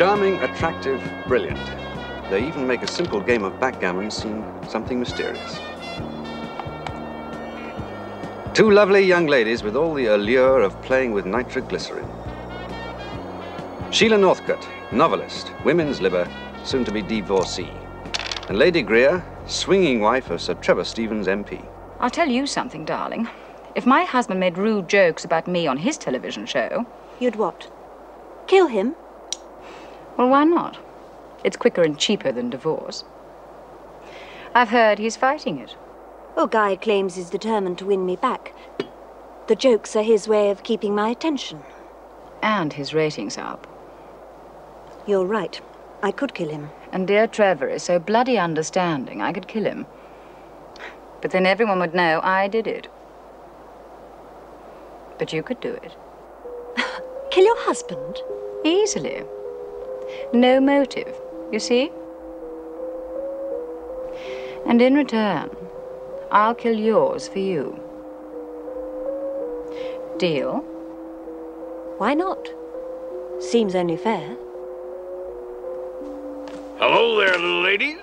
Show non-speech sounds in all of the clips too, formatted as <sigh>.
Charming, attractive, brilliant. They even make a simple game of backgammon seem something mysterious. Two lovely young ladies with all the allure of playing with nitroglycerin. Sheila Northcote, novelist, women's liber, soon to be divorcee. And Lady Greer, swinging wife of Sir Trevor Stevens, MP. I'll tell you something, darling. If my husband made rude jokes about me on his television show. You'd what? Kill him? Well, why not? It's quicker and cheaper than divorce. I've heard he's fighting it. Oh, Guy claims he's determined to win me back. The jokes are his way of keeping my attention. And his ratings up. You're right. I could kill him. And dear Trevor is so bloody understanding, I could kill him. But then everyone would know I did it. But you could do it. <laughs> kill your husband? Easily. No motive, you see? And in return, I'll kill yours for you. Deal? Why not? Seems only fair. Hello there, little ladies.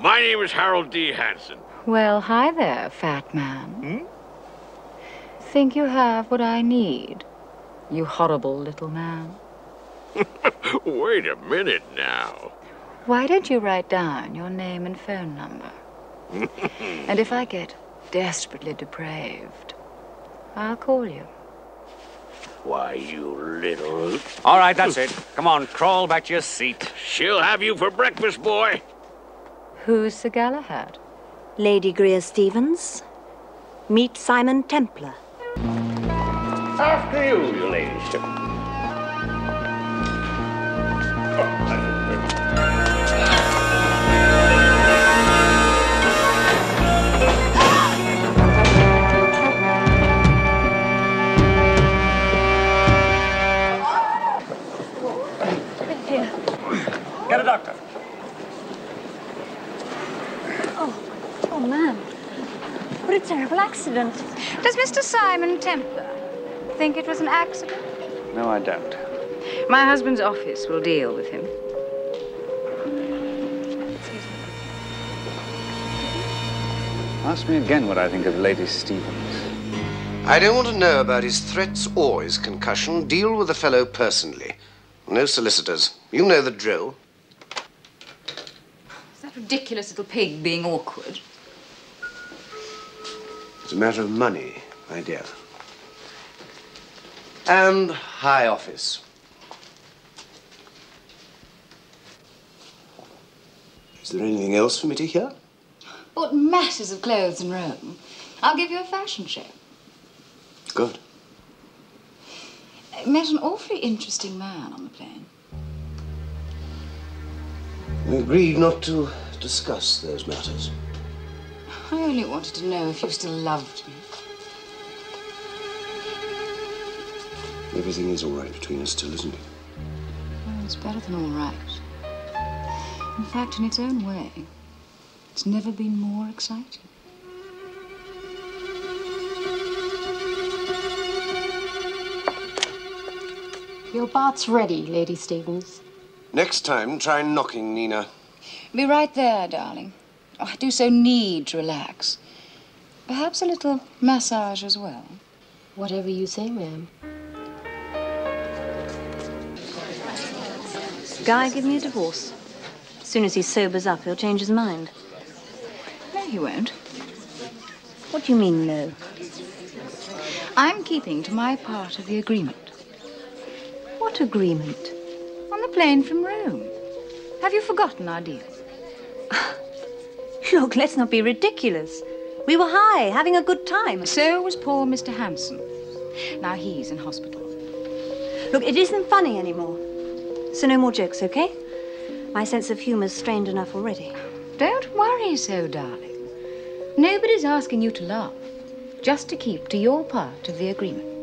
My name is Harold D. Hanson. Well, hi there, fat man. Hmm? Think you have what I need, you horrible little man? <laughs> Wait a minute now. Why don't you write down your name and phone number? <laughs> and if I get desperately depraved, I'll call you. Why, you little... All right, that's it. Come on, crawl back to your seat. She'll have you for breakfast, boy. Who's Sir Galahad? Lady Greer Stevens. Meet Simon Templar. After you, your ladyship. Oh man. What a terrible accident. Does Mr. Simon Templar think it was an accident? No, I don't. My husband's office will deal with him. Ask me again what I think of Lady Stevens. I don't want to know about his threats or his concussion. Deal with the fellow personally. No solicitors. You know the drill. Is that ridiculous little pig being awkward? It's a matter of money, my dear. And high office. Is there anything else for me to hear? Bought masses of clothes in Rome. I'll give you a fashion show. Good. I met an awfully interesting man on the plane. We agreed not to discuss those matters. I only wanted to know if you still loved me. Everything is all right between us still, isn't it? Well, it's better than all right. In fact, in its own way, it's never been more exciting. Your bath's ready, Lady Stevens. Next time, try knocking, Nina. Be right there, darling. Oh, I do so need to relax. Perhaps a little massage as well. Whatever you say, ma'am. Guy, give me a divorce. As soon as he sobers up, he'll change his mind. No, he won't. What do you mean, no? I'm keeping to my part of the agreement. What agreement? On the plane from Rome. Have you forgotten our deal? <laughs> Look, <laughs> oh, let's not be ridiculous. We were high, having a good time. So was poor Mr. Hanson. Now he's in hospital. Look, it isn't funny anymore. So no more jokes, okay? My sense of humor's strained enough already. Don't worry so, darling. Nobody's asking you to laugh. Just to keep to your part of the agreement.